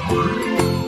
Bye.